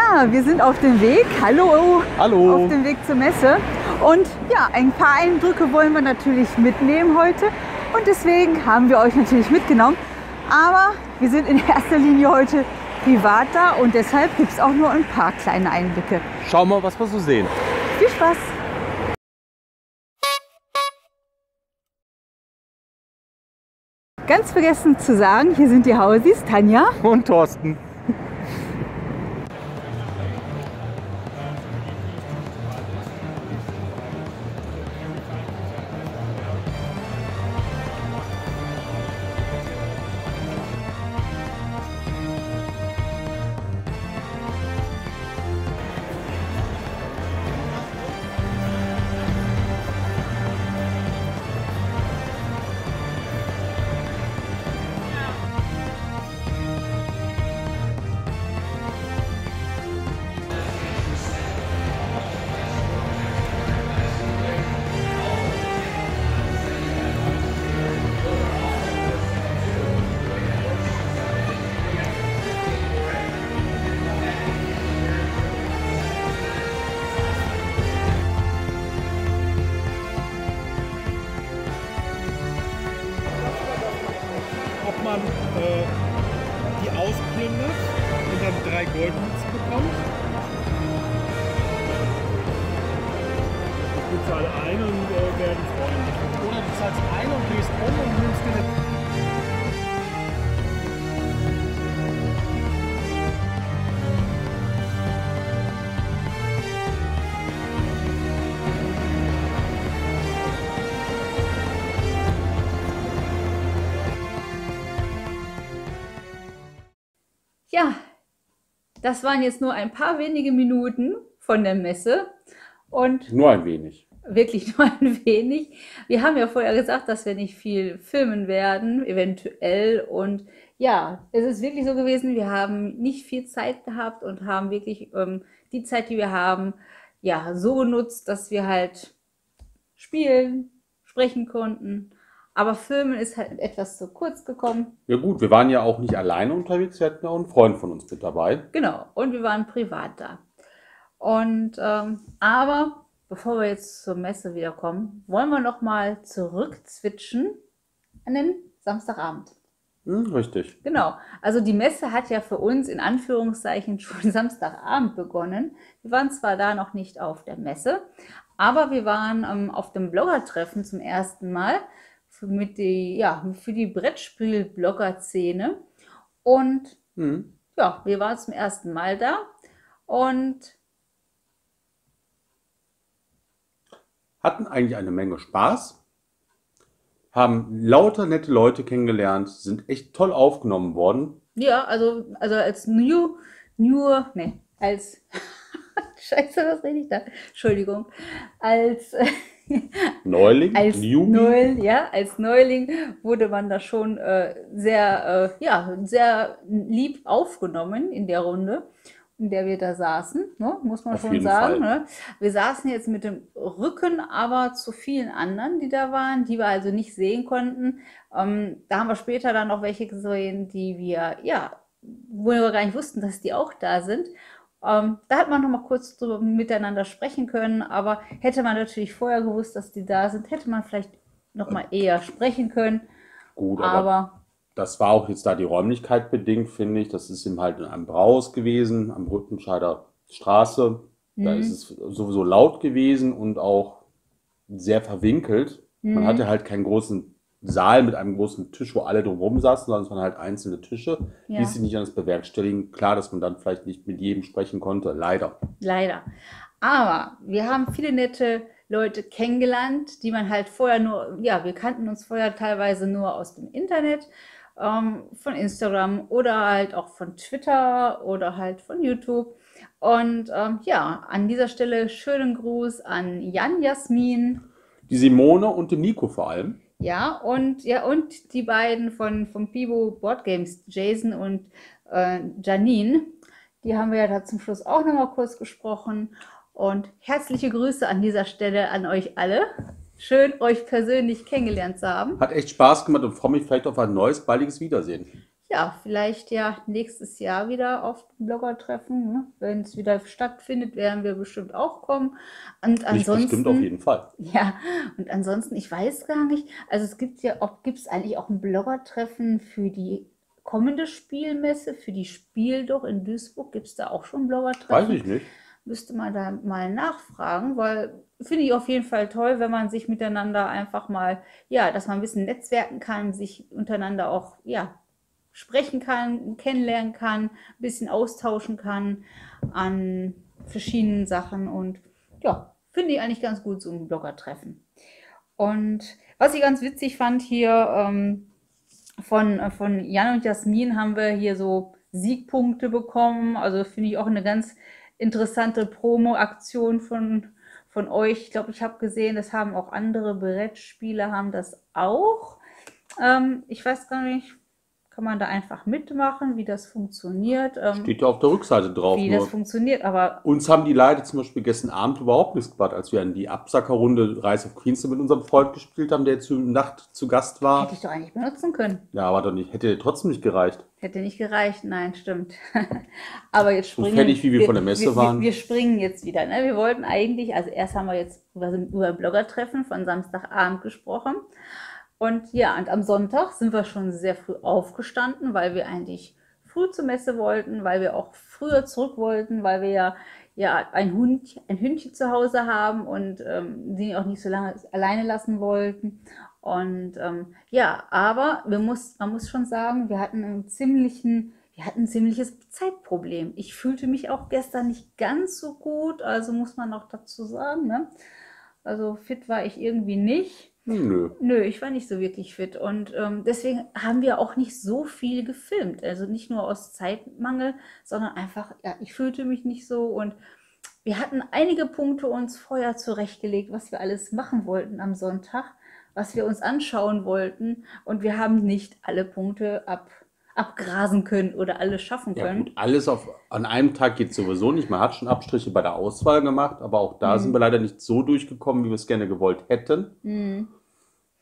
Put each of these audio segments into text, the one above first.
Ja, wir sind auf dem Weg. Hallo. Hallo. Auf dem Weg zur Messe. Und ja, ein paar Eindrücke wollen wir natürlich mitnehmen heute. Und deswegen haben wir euch natürlich mitgenommen. Aber wir sind in erster Linie heute privat da und deshalb gibt es auch nur ein paar kleine Einblicke. Schauen wir mal, was wir so sehen. Viel Spaß! Ganz vergessen zu sagen, hier sind die Hausis, Tanja. Und Thorsten. Drei Goldmünzen bekommt. Ich bezahle ein und äh, werden freundlich. Oder du zahlst ein und gehst um und nimmst dir eine das waren jetzt nur ein paar wenige Minuten von der Messe und Nur ein wenig. wirklich nur ein wenig. Wir haben ja vorher gesagt, dass wir nicht viel filmen werden, eventuell. Und ja, es ist wirklich so gewesen, wir haben nicht viel Zeit gehabt und haben wirklich ähm, die Zeit, die wir haben, ja, so genutzt, dass wir halt spielen, sprechen konnten. Aber filmen ist halt etwas zu kurz gekommen. Ja gut, wir waren ja auch nicht alleine unterwegs, wir hatten ja auch einen Freund von uns mit dabei. Genau, und wir waren privat da. Und ähm, aber bevor wir jetzt zur Messe wiederkommen, wollen wir noch mal zurückzwitschen an den Samstagabend. Hm, richtig. Genau. Also die Messe hat ja für uns in Anführungszeichen schon Samstagabend begonnen. Wir waren zwar da noch nicht auf der Messe, aber wir waren ähm, auf dem Bloggertreffen zum ersten Mal für, mit die, ja, für die Brettspiel-Blogger-Szene. Und Hm. ja, wir waren zum ersten Mal da und Hatten eigentlich eine Menge Spaß, haben lauter nette Leute kennengelernt, sind echt toll aufgenommen worden. ja, also, also als New, New, ne, als, scheiße, was rede ich da? Entschuldigung, als, Neuling, als Newbie. Neuling, ja, als Neuling wurde man da schon äh, sehr, äh, ja, sehr lieb aufgenommen in der Runde, in der wir da saßen, ne, muss man Auf schon sagen. Ne? Wir saßen jetzt mit dem Rücken aber zu vielen anderen, die da waren, die wir also nicht sehen konnten. Ähm, da haben wir später dann noch welche gesehen, die wir, ja, wo wir gar nicht wussten, dass die auch da sind. Ähm, da hat man noch mal kurz drüber miteinander sprechen können, aber hätte man natürlich vorher gewusst, dass die da sind, hätte man vielleicht noch mal eher sprechen können. Gut, aber Aber das war auch jetzt da die Räumlichkeit bedingt, finde ich. Das ist eben halt in einem Braus gewesen, am Rüttenscheider Straße. Da Mhm. ist es sowieso laut gewesen und auch sehr verwinkelt. Man Mhm. hatte halt keinen großen Saal mit einem großen Tisch, wo alle drumherum saßen, sondern es waren halt einzelne Tische. Ja. Ließ sich nicht anders bewerkstelligen. Klar, dass man dann vielleicht nicht mit jedem sprechen konnte, leider. Leider. Aber wir haben viele nette Leute kennengelernt, die man halt vorher nur, ja, wir kannten uns vorher teilweise nur aus dem Internet, ähm, von Instagram oder halt auch von Twitter oder halt von YouTube. Und ähm, ja, an dieser Stelle schönen Gruß an Jan Jasmin. Die Simone und den Nico vor allem. Ja, und ja, und die beiden von, von Pibo Board Games, Jason und äh, Janine, die haben wir ja da zum Schluss auch nochmal kurz gesprochen. Und herzliche Grüße an dieser Stelle an euch alle. Schön, euch persönlich kennengelernt zu haben. Hat echt Spaß gemacht und freue mich vielleicht auf ein neues, baldiges Wiedersehen. Ja, vielleicht ja nächstes Jahr wieder auf dem Blogger-Treffen. Ne? Wenn es wieder stattfindet, werden wir bestimmt auch kommen. Und ansonsten. bestimmt auf jeden Fall. Ja, und ansonsten, ich weiß gar nicht, also es gibt ja auch, gibt es eigentlich auch ein Blogger-Treffen für die kommende Spielmesse, für die Spiel doch in Duisburg, gibt es da auch schon ein Weiß Blogger-Treffen? ich nicht. Müsste man da mal nachfragen, weil finde ich auf jeden Fall toll, wenn man sich miteinander einfach mal, ja, dass man ein bisschen netzwerken kann, sich untereinander auch, ja, sprechen kann, kennenlernen kann, ein bisschen austauschen kann an verschiedenen Sachen und ja, finde ich eigentlich ganz gut, so ein Blogger-Treffen. Und was ich ganz witzig fand hier, ähm, von, äh, von Jan und Jasmin haben wir hier so Siegpunkte bekommen. Also finde ich auch eine ganz interessante Promo-Aktion von, von euch. Ich glaube, ich habe gesehen, das haben auch andere Brettspiele, haben das auch. Ähm, ich weiß gar nicht, kann man da einfach mitmachen, wie das funktioniert, ähm, Steht ja auf der Rückseite drauf. wie das Nur funktioniert. Aber uns haben die Leute zum Beispiel gestern Abend überhaupt nichts gebracht, als wir an die Absackerrunde Rise of Queens mit unserem Freund gespielt haben, der zu Nacht zu Gast war. hätte ich doch eigentlich benutzen können. Ja, aber doch nicht, hätte trotzdem nicht gereicht. Hätte nicht gereicht, nein, stimmt. Aber jetzt So springen fertig, wie wir von der Messe wir, waren. Wir, wir springen jetzt wieder. Ne? Wir wollten eigentlich, also erst haben wir jetzt über, über ein Blogger-Treffen von Samstagabend gesprochen. Und ja, und am Sonntag sind wir schon sehr früh aufgestanden, weil wir eigentlich früh zur Messe wollten, weil wir auch früher zurück wollten, weil wir ja, ja ein Hund, ein Hündchen zu Hause haben und ähm, auch nicht so lange alleine lassen wollten. Und ähm, ja, aber wir muss, man muss schon sagen, wir hatten einen ziemlichen, wir hatten ein ziemliches Zeitproblem. Ich fühlte mich auch gestern nicht ganz so gut, also muss man auch dazu sagen, ne? Also fit war ich irgendwie nicht. Nö. Nö, ich war nicht so wirklich fit und ähm, deswegen haben wir auch nicht so viel gefilmt. Also nicht nur aus Zeitmangel, sondern einfach, ja, ich fühlte mich nicht so und wir hatten einige Punkte uns vorher zurechtgelegt, was wir alles machen wollten am Sonntag, was wir uns anschauen wollten und wir haben nicht alle Punkte ab, abgrasen können oder alles schaffen Ja, können. gut, alles auf, an einem Tag geht sowieso nicht. Man hat schon Abstriche bei der Auswahl gemacht, aber auch da Mhm. sind wir leider nicht so durchgekommen, wie wir es gerne gewollt hätten. Mhm.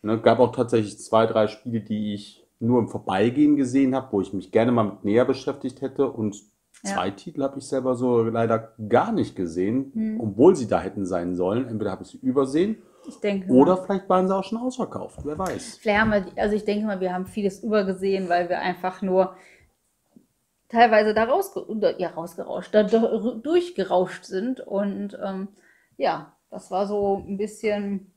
Ne, gab auch tatsächlich zwei, drei Spiele, die ich nur im Vorbeigehen gesehen habe, wo ich mich gerne mal mit näher beschäftigt hätte. Und Ja. zwei Titel habe ich selber so leider gar nicht gesehen, Mhm. obwohl sie da hätten sein sollen. Entweder habe ich sie übersehen Ich denke oder mal. vielleicht waren sie auch schon ausverkauft. Wer weiß. Vielleicht haben wir, also ich denke mal, wir haben vieles übergesehen, weil wir einfach nur teilweise da rausge ja, rausgerauscht, da durchgerauscht sind. Und ähm, ja, das war so ein bisschen.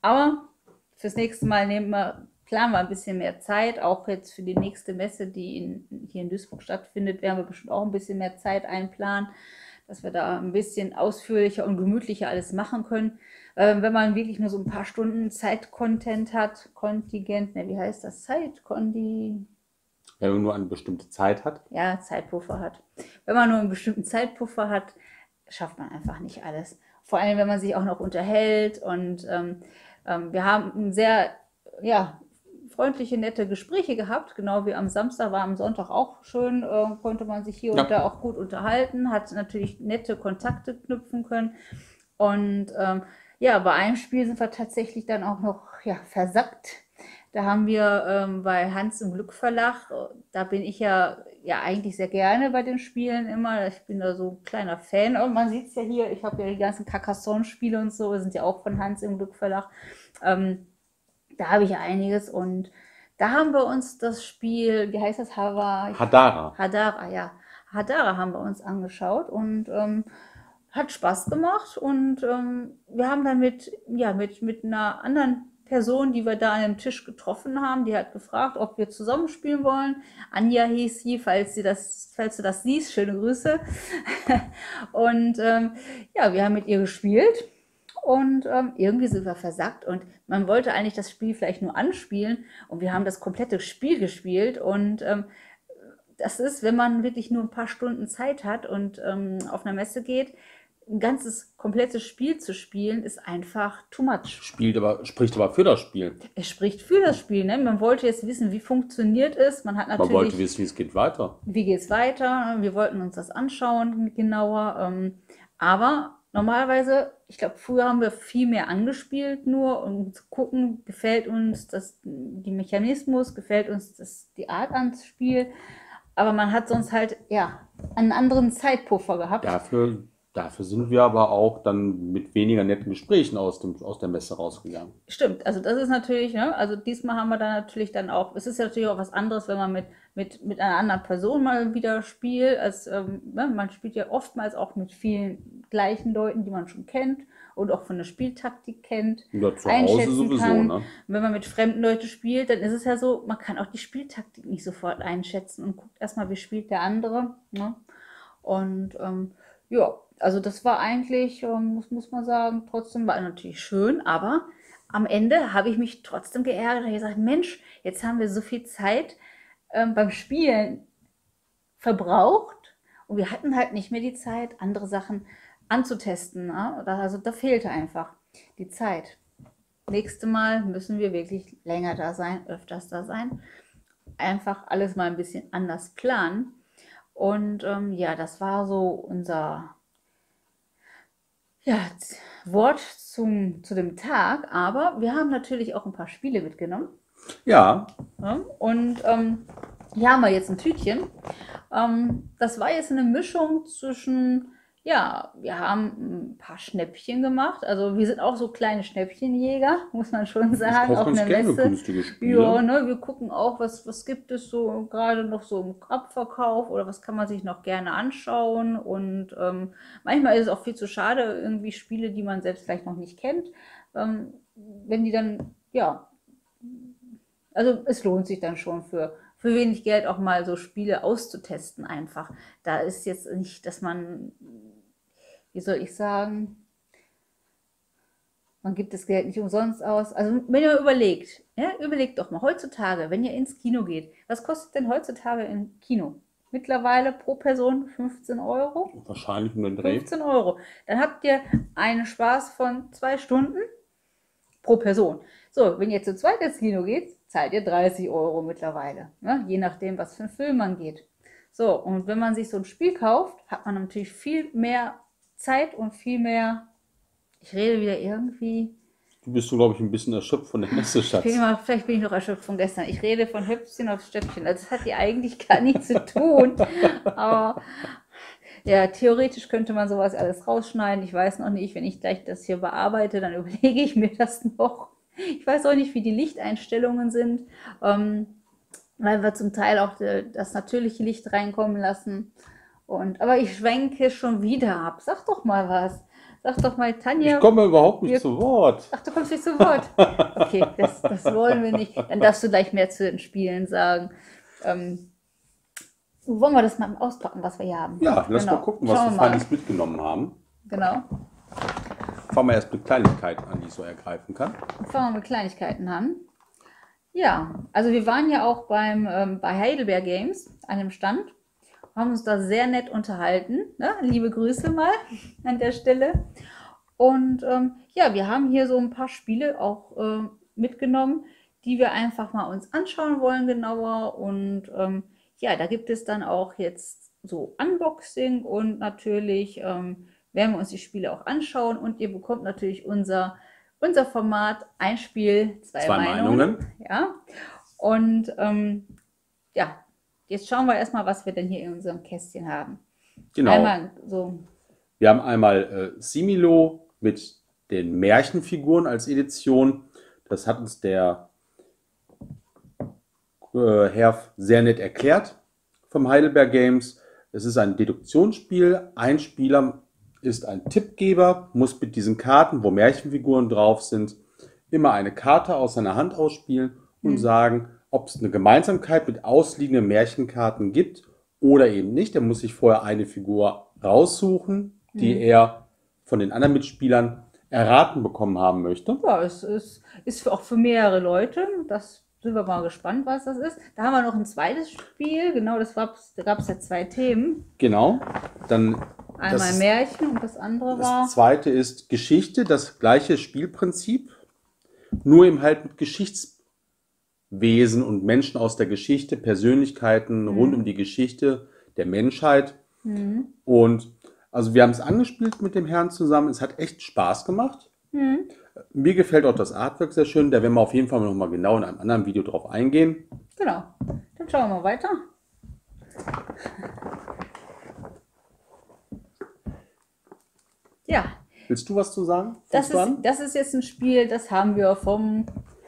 Aber fürs nächste Mal nehmen wir, planen wir ein bisschen mehr Zeit. Auch jetzt für die nächste Messe, die in, hier in Duisburg stattfindet, werden wir bestimmt auch ein bisschen mehr Zeit einplanen, dass wir da ein bisschen ausführlicher und gemütlicher alles machen können. Ähm, wenn man wirklich nur so ein paar Stunden Zeit-Content hat, Kontingent, ne, wie heißt das? Zeit-Kondi, Wenn man nur eine bestimmte Zeit hat. ja, Zeitpuffer hat. Wenn man nur einen bestimmten Zeitpuffer hat, schafft man einfach nicht alles. Vor allem, wenn man sich auch noch unterhält und ähm, ähm, wir haben sehr, ja, freundliche, nette Gespräche gehabt, genau wie am Samstag war am Sonntag auch schön, äh, konnte man sich hier Ja. und da auch gut unterhalten, hat natürlich nette Kontakte knüpfen können und ähm, ja, bei einem Spiel sind wir tatsächlich dann auch noch ja, versackt. Da haben wir ähm, bei Hans im Glück Verlag, äh, da bin ich ja, ja eigentlich sehr gerne bei den Spielen immer. Ich bin da so ein kleiner Fan. Und man sieht es ja hier, ich habe ja die ganzen Carcassonne-Spiele und so, sind ja auch von Hans im Glück Verlag. Ähm, da habe ich ja einiges und da haben wir uns das Spiel, wie heißt das, Hava, Hadara. Hadara, ja. Hadara haben wir uns angeschaut und ähm, hat Spaß gemacht. Und ähm, wir haben dann mit, ja, mit, mit einer anderen Person, die wir da an dem Tisch getroffen haben, die hat gefragt, ob wir zusammenspielen wollen. Anja hieß sie, falls sie das, falls du das siehst, schöne Grüße. und ähm, ja, wir haben mit ihr gespielt. Und ähm, irgendwie sind wir versackt und man wollte eigentlich das Spiel vielleicht nur anspielen und wir haben das komplette Spiel gespielt und ähm, das ist, wenn man wirklich nur ein paar Stunden Zeit hat und ähm, auf einer Messe geht, ein ganzes komplettes Spiel zu spielen, ist einfach too much. Spielt aber, spricht aber für das Spiel. Es spricht für das Spiel. Ne? Man wollte jetzt wissen, wie funktioniert es. Man hat Man natürlich, wollte wissen, wie es geht weiter. wie geht es weiter. Wir wollten uns das anschauen genauer. Ähm, aber normalerweise, ich glaube, früher haben wir viel mehr angespielt nur, um zu gucken, gefällt uns das, die Mechanismus, gefällt uns das, die Art ans Spiel. Aber man hat sonst halt, ja, einen anderen Zeitpuffer gehabt. Dafür, dafür sind wir aber auch dann mit weniger netten Gesprächen aus, dem, aus der Messe rausgegangen. Stimmt, also das ist natürlich, ne, also diesmal haben wir dann natürlich dann auch, es ist ja natürlich auch was anderes, wenn man mit, mit, mit einer anderen Person mal wieder spielt, als ähm, ne, man spielt ja oftmals auch mit vielen gleichen Leuten, die man schon kennt und auch von der Spieltaktik kennt, Oder zu Hause einschätzen sowieso, kann. ne? Wenn man mit fremden Leuten spielt, dann ist es ja so, man kann auch die Spieltaktik nicht sofort einschätzen und guckt erstmal, wie spielt der andere. Ne? Und ähm, ja, also das war eigentlich, ähm, muss, muss man sagen, trotzdem war natürlich schön, aber am Ende habe ich mich trotzdem geärgert und gesagt, Mensch, jetzt haben wir so viel Zeit ähm, beim Spielen verbraucht und wir hatten halt nicht mehr die Zeit, andere Sachen anzutesten. Ne? Also da fehlte einfach die Zeit. Nächste Mal müssen wir wirklich länger da sein, öfters da sein. Einfach alles mal ein bisschen anders planen. Und ähm, ja, das war so unser ja, Wort zum, zu dem Tag. Aber wir haben natürlich auch ein paar Spiele mitgenommen. Ja, Ja, und ähm, hier haben wir jetzt ein Tütchen. Ähm, das war jetzt eine Mischung zwischen, ja, wir haben ein paar Schnäppchen gemacht. Also wir sind auch so kleine Schnäppchenjäger, muss man schon ich sagen, kaufe auf ganz einer gerne Messe. günstige Spiele. Ja, ne, wir gucken auch, was, was gibt es so gerade noch so im Abverkauf oder was kann man sich noch gerne anschauen. Und ähm, manchmal ist es auch viel zu schade, irgendwie Spiele, die man selbst vielleicht noch nicht kennt, ähm, wenn die dann, ja, also es lohnt sich dann schon für, für wenig Geld auch mal so Spiele auszutesten einfach. Da ist jetzt nicht, dass man, wie soll ich sagen, man gibt das Geld nicht umsonst aus. Also wenn ihr überlegt, ja, überlegt doch mal heutzutage, wenn ihr ins Kino geht, was kostet denn heutzutage im Kino? Mittlerweile pro Person 15 Euro. Wahrscheinlich um den Dreh. 15 Euro. Dann habt ihr einen Spaß von zwei Stunden pro Person. So, wenn ihr zu zweit ins Kino geht, zahlt ihr 30 Euro mittlerweile. Ne? Je nachdem, was für einen Film man geht. So, und wenn man sich so ein Spiel kauft, hat man natürlich viel mehr Zeit und viel mehr. Ich rede wieder irgendwie. Du bist, glaube ich, ein bisschen erschöpft von der Messe, Schatz. bin immer, vielleicht bin ich noch erschöpft von gestern. Ich rede von Höpfchen auf Stöckchen. Also das hat ja eigentlich gar nichts zu tun. Aber ja, theoretisch könnte man sowas alles rausschneiden. Ich weiß noch nicht, wenn ich gleich das hier bearbeite, dann überlege ich mir das noch. Ich weiß auch nicht, wie die Lichteinstellungen sind, ähm, weil wir zum Teil auch äh, das natürliche Licht reinkommen lassen. Und, aber ich schwenke schon wieder ab. Sag doch mal was. Sag doch mal, Tanja. Ich komme überhaupt nicht Wir- zu Wort. Ach, du kommst nicht zu Wort. Okay, das, das wollen wir nicht. Dann darfst du gleich mehr zu den Spielen sagen. Ähm, wollen wir das mal auspacken, was wir hier haben? Ja, lass Genau. mal gucken, was Schauen wir. Feines mitgenommen haben. Genau. Fangen wir erst mit Kleinigkeiten an, die ich so ergreifen kann. Fangen wir mit Kleinigkeiten an. Ja, also wir waren ja auch beim, ähm, bei Heidelberg Games an dem Stand, haben uns da sehr nett unterhalten. Ne? Liebe Grüße mal an der Stelle. Und ähm, ja, wir haben hier so ein paar Spiele auch äh, mitgenommen, die wir einfach mal uns anschauen wollen genauer. Und ähm, ja, da gibt es dann auch jetzt so Unboxing und natürlich ähm, werden wir uns die Spiele auch anschauen und ihr bekommt natürlich unser, unser Format ein Spiel, zwei, Zwei Meinungen. Meinungen. Ja. Und ähm, ja, jetzt schauen wir erstmal, was wir denn hier in unserem Kästchen haben. Genau. Einmal so, Wir haben einmal äh, Similo mit den Märchenfiguren als Edition. Das hat uns der äh, Herr sehr nett erklärt vom Heidelberg Games. Es ist ein Deduktionsspiel. Ein Spieler ist ein Tippgeber, muss mit diesen Karten, wo Märchenfiguren drauf sind, immer eine Karte aus seiner Hand ausspielen und Mhm. sagen, ob es eine Gemeinsamkeit mit ausliegenden Märchenkarten gibt oder eben nicht. Er muss sich vorher eine Figur raussuchen, die Mhm. er von den anderen Mitspielern erraten bekommen haben möchte. ja, es ist, ist auch für mehrere Leute. Das sind wir mal gespannt, was das ist. Da haben wir noch ein zweites Spiel. Genau, das gab's, da gab es ja zwei Themen. Genau. Dann Einmal Märchen und das andere war. das zweite ist Geschichte, das gleiche Spielprinzip, nur eben halt mit Geschichtswesen und Menschen aus der Geschichte, Persönlichkeiten Mhm. rund um die Geschichte der Menschheit. Mhm. Und Also wir haben es angespielt mit dem Herrn zusammen. Es hat echt Spaß gemacht. Mhm. Mir gefällt auch das Artwork sehr schön. Da werden wir auf jeden Fall noch mal genau in einem anderen Video drauf eingehen. Genau. Dann schauen wir mal weiter. Ja, Willst du was zu sagen? das ist, das ist jetzt ein Spiel, das haben wir vom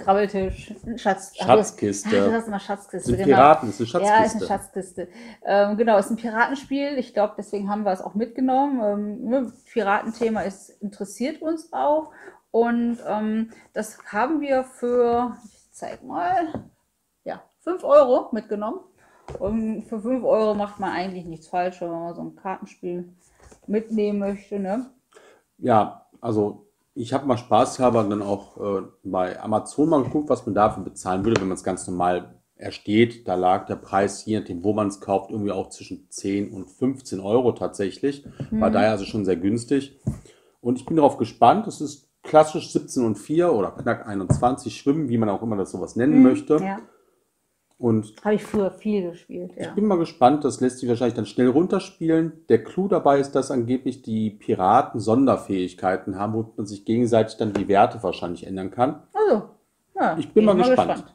Krabbeltisch. Schatz, Schatzkiste. Ach, du hast immer Schatzkiste. sind genau. Piraten, ist eine Ja, ist Schatzkiste. eine Schatzkiste. Ähm, genau, ist ein Piratenspiel. Ich glaube, deswegen haben wir es auch mitgenommen. Ähm, ne, Piratenthema ist, interessiert uns auch. Und ähm, das haben wir für, ich zeig mal, ja, 5 Euro mitgenommen. Und für 5 Euro macht man eigentlich nichts falsch, wenn man so ein Kartenspiel mitnehmen möchte. Ne? Ja, also ich habe mal spaßhalber dann auch äh, bei Amazon mal geguckt, was man dafür bezahlen würde, wenn man es ganz normal ersteht. Da lag der Preis, je nachdem, wo man es kauft, irgendwie auch zwischen 10 und 15 Euro tatsächlich. War daher also schon sehr günstig. Und ich bin darauf gespannt. Es ist klassisch 17 und 4 oder knack 21 Schwimmen, wie man auch immer das sowas nennen möchte. Ja, Und habe ich früher viel gespielt. Ja. ich bin mal gespannt, das lässt sich wahrscheinlich dann schnell runterspielen. Der Clou dabei ist, dass angeblich die Piraten Sonderfähigkeiten haben, wo man sich gegenseitig dann die Werte wahrscheinlich ändern kann. Also, ja, Ich bin mal gespannt.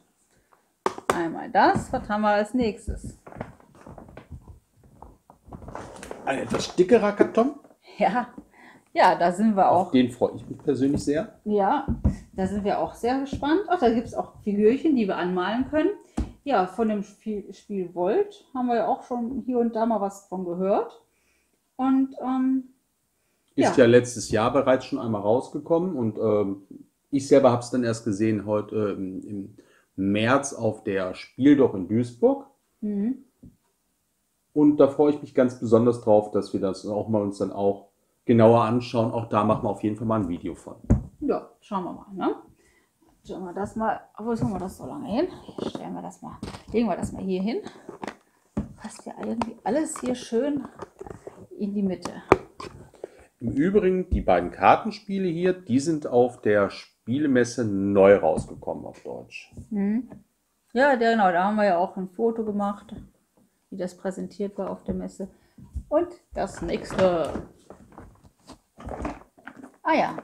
Einmal das, was haben wir als nächstes? Ein etwas dickerer Karton, Ja, ja, da sind wir auf auch. den freue ich mich persönlich sehr. Ja, da sind wir auch sehr gespannt. Ach, da gibt es auch Figürchen, die wir anmalen können. Ja, von dem Spiel, Spiel Volt haben wir ja auch schon hier und da mal was von gehört. Und ähm, Ist Ja. ja. letztes Jahr bereits schon einmal rausgekommen und ähm, ich selber habe es dann erst gesehen heute ähm, im März auf der Spieldoch in Duisburg. mhm. Und da freue ich mich ganz besonders drauf, dass wir das auch mal uns dann auch genauer anschauen. Auch da machen wir auf jeden Fall mal ein Video von. ja, schauen wir mal. Ne? Schauen wir das mal. Wo tun wir das so lange hin? Stellen wir das mal, legen wir das mal hier hin. Passt ja irgendwie alles hier schön in die Mitte. Im Übrigen, die beiden Kartenspiele hier, die sind auf der Spielemesse neu rausgekommen auf Deutsch. Mhm. Ja, genau, da haben wir ja auch ein Foto gemacht, wie das präsentiert war auf der Messe. Und das nächste. Ah ja,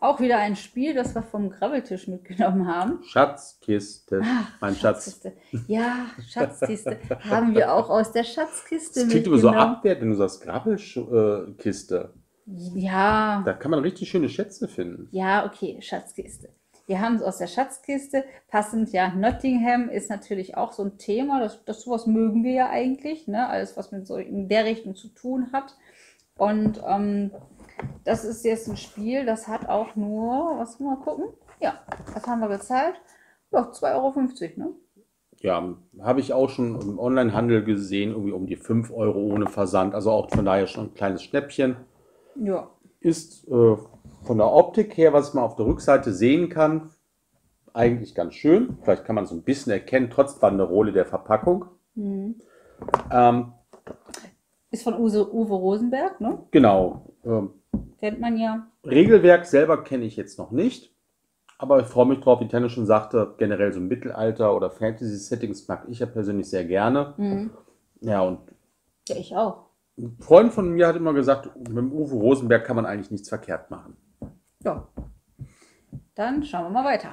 auch wieder ein Spiel, das wir vom Grabbeltisch mitgenommen haben. Schatzkiste, mein Schatz. Schatzkiste. Ja, Schatzkiste haben wir auch aus der Schatzkiste Das klingt immer so mitgenommen. abwertend, wenn du sagst Grabbelkiste. Ja, Da kann man richtig schöne Schätze finden. Ja, okay, Schatzkiste. Wir haben es aus der Schatzkiste. Passend, ja, Nottingham ist natürlich auch so ein Thema. Das, das sowas mögen wir ja eigentlich, ne? Alles, was mit so in der Richtung zu tun hat. Und ähm, das ist jetzt ein Spiel, das hat auch nur, was mal gucken? Ja, das haben wir gezahlt. Ja, 2,50 Euro, ne? Ja, habe ich auch schon im Onlinehandel gesehen, irgendwie um die 5 Euro ohne Versand. Also auch von daher schon ein kleines Schnäppchen. Ja. Ist äh, von der Optik her, was man auf der Rückseite sehen kann, eigentlich ganz schön. Vielleicht kann man so ein bisschen erkennen, trotz Banderole der Verpackung. Ähm, Ist von Uwe, Uwe Rosenberg, ne? genau. Ähm, Kennt man ja. Regelwerk selber kenne ich jetzt noch nicht. Aber ich freue mich drauf, wie Tennis schon sagte, generell so Mittelalter- oder Fantasy-Settings mag ich ja persönlich sehr gerne. Mhm. Ja, und Ja, ich auch. ein Freund von mir hat immer gesagt, mit dem Uwe Rosenberg kann man eigentlich nichts verkehrt machen. Ja. Dann schauen wir mal weiter.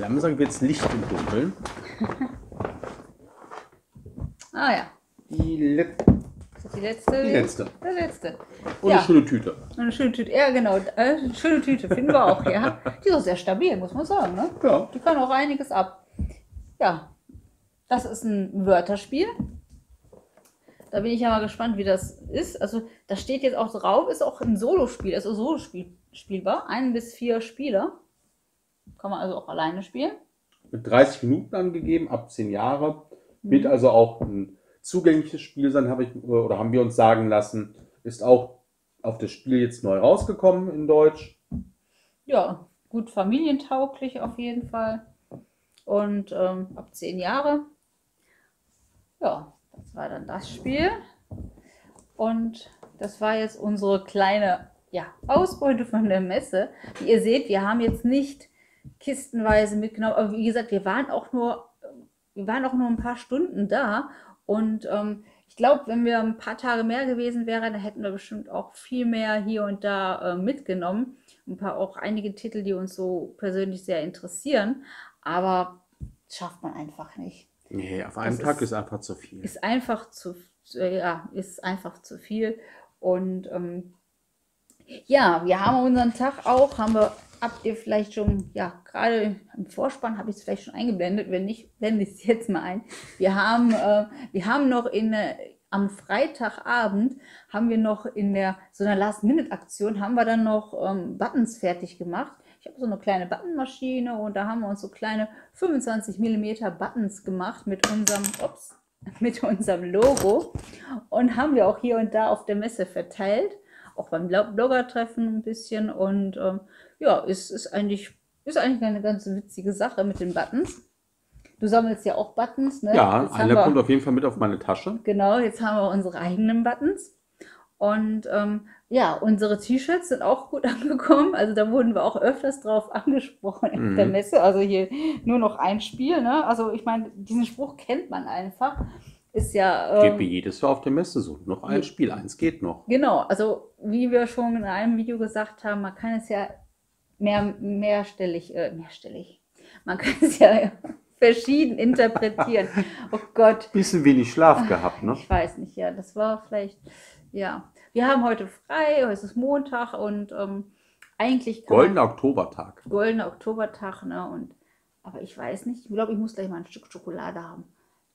Langsam wird es Licht im Dunkeln. Ah ja, Die Let ist das die letzte? Die letzte. Der letzte. und ja, eine schöne Tüte. eine schöne Tüte. Ja, genau. Äh, eine schöne Tüte finden wir auch, ja. Die ist auch sehr stabil, muss man sagen, ne? Ja. Die kann auch einiges ab. Ja, das ist ein Wörterspiel. Da bin ich ja mal gespannt, wie das ist. Also, da steht jetzt auch drauf, ist auch ein Solospiel, also Solospiel spielbar. Ein bis vier Spieler. Kann man also auch alleine spielen. Mit 30 Minuten angegeben, ab 10 Jahre. Wird also auch ein zugängliches Spiel sein, habe ich, oder haben wir uns sagen lassen. Ist auch auf das Spiel jetzt neu rausgekommen in Deutsch. Ja, gut familientauglich auf jeden Fall. Und ähm, ab zehn Jahre. Ja, das war dann das Spiel. Und das war jetzt unsere kleine ja, Ausbeute von der Messe. Wie ihr seht, wir haben jetzt nicht kistenweise mitgenommen, aber wie gesagt, wir waren auch nur, wir waren auch nur ein paar Stunden da. Und ähm, ich glaube, wenn wir ein paar Tage mehr gewesen wären, dann hätten wir bestimmt auch viel mehr hier und da äh, mitgenommen. Ein paar auch einige Titel, die uns so persönlich sehr interessieren. Aber schafft man einfach nicht. Nee, auf einem Das Tag ist- ist einfach zu viel. Ist einfach zu, äh, ja, ist einfach zu viel. Und ähm, ja, wir haben unseren Tag auch, haben wir, habt ihr vielleicht schon, ja, gerade im Vorspann habe ich es vielleicht schon eingeblendet, wenn nicht, blende ich es jetzt mal ein. Wir haben, äh, wir haben noch in, äh, am Freitagabend haben wir noch in der, so einer Last-Minute-Aktion, haben wir dann noch ähm, Buttons fertig gemacht. Ich habe so eine kleine Buttonmaschine und da haben wir uns so kleine 25 mm Buttons gemacht mit unserem, ups, mit unserem Logo und haben wir auch hier und da auf der Messe verteilt, auch beim Blo- Bloggertreffen ein bisschen und ähm, ja, ist, ist eigentlich ist eigentlich eine ganz witzige Sache mit den Buttons. Du sammelst ja auch Buttons, ne? Ja, Jetzt einer wir- kommt auf jeden Fall mit auf meine Tasche. Genau, jetzt haben wir unsere eigenen Buttons. Und ähm, ja, unsere T-Shirts sind auch gut angekommen. Also da wurden wir auch öfters drauf angesprochen auf Mhm. der Messe. Also hier nur noch ein Spiel, ne? Also ich meine, diesen Spruch kennt man einfach. Ist ja. Geht Ähm, wie jedes Jahr auf der Messe so. Noch ein. Spiel, eins geht noch. Genau, also wie wir schon in einem Video gesagt haben, man kann es ja mehr, mehrstellig, äh, mehrstellig. Man kann es ja verschieden interpretieren. Oh Gott. Bisschen wenig Schlaf gehabt, ne? Ich weiß nicht, ja, das war vielleicht, ja. Wir haben heute frei, heute ist Montag und ähm, eigentlich Goldener Oktobertag. goldener Oktobertag, ne? Und, aber ich weiß nicht, ich glaube, ich muss gleich mal ein Stück Schokolade haben.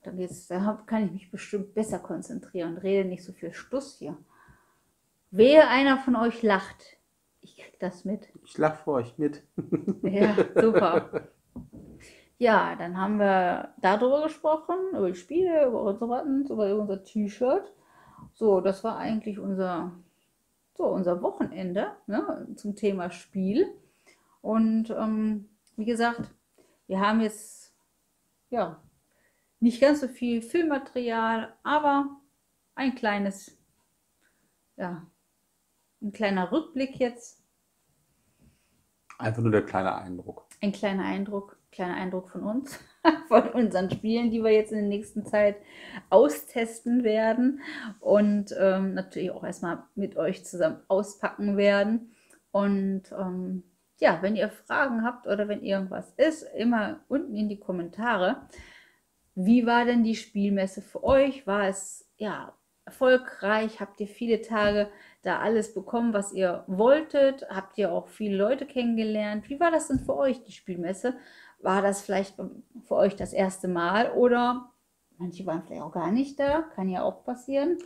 Dann geht's, da hab- kann ich mich bestimmt besser konzentrieren und rede nicht so viel Stuss hier. Wehe einer von euch lacht. Ich krieg das mit. Ich lach für euch mit. Ja, super. Ja, dann haben wir darüber gesprochen, über die Spiele, über unsere Buttons, über unser T-Shirt. So, das war eigentlich unser, so, unser Wochenende ne, zum Thema Spiel. Und ähm, wie gesagt, wir haben jetzt ja nicht ganz so viel Filmmaterial, aber ein kleines, ja, ein kleiner Rückblick jetzt Einfach nur der kleine Eindruck. ein kleiner Eindruck, kleiner Eindruck von uns, von unseren Spielen, die wir jetzt in der nächsten Zeit austesten werden und ähm, natürlich auch erstmal mit euch zusammen auspacken werden. Und ähm, ja, wenn ihr Fragen habt oder wenn irgendwas ist, immer unten in die Kommentare. Wie war denn die Spielmesse für euch? War es ja erfolgreich? Habt ihr viele Tage da alles bekommen, was ihr wolltet? Habt ihr auch viele Leute kennengelernt? Wie war das denn für euch, die Spielmesse? War das vielleicht für euch das erste Mal oder manche waren vielleicht auch gar nicht da? Kann ja auch passieren.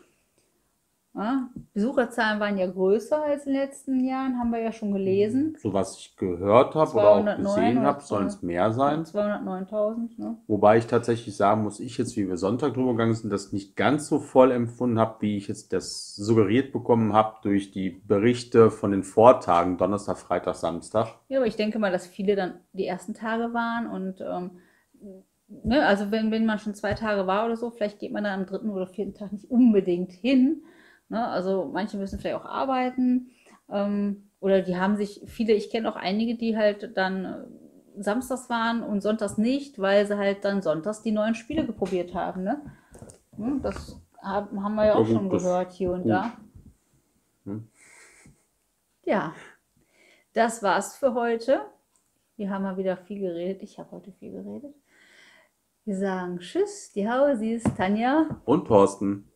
Ja, Besucherzahlen waren ja größer als in den letzten Jahren, haben wir ja schon gelesen. So was ich gehört habe oder auch 209 gesehen habe, sollen es 200. mehr sein. 209.000, ne? Wobei ich tatsächlich sagen muss, ich jetzt, wie wir Sonntag drüber gegangen sind, das nicht ganz so voll empfunden habe, wie ich jetzt das suggeriert bekommen habe durch die Berichte von den Vortagen, Donnerstag, Freitag, Samstag. Ja, aber ich denke mal, dass viele dann die ersten Tage waren und ähm, ne, also wenn, wenn man schon zwei Tage war oder so, vielleicht geht man dann am dritten oder vierten Tag nicht unbedingt hin. Ne? Also manche müssen vielleicht auch arbeiten ähm, oder die haben sich, viele, ich kenne auch einige, die halt dann äh, samstags waren und sonntags nicht, weil sie halt dann sonntags die neuen Spiele geprobiert haben. Ne? Hm, Das haben, wir ja auch schon gehört hier und gut. da. Hm. Ja, das war's für heute. Wir haben mal wieder viel geredet. Ich habe heute viel geredet. Wir sagen Tschüss, die Hausis, Tanja. Und Thorsten.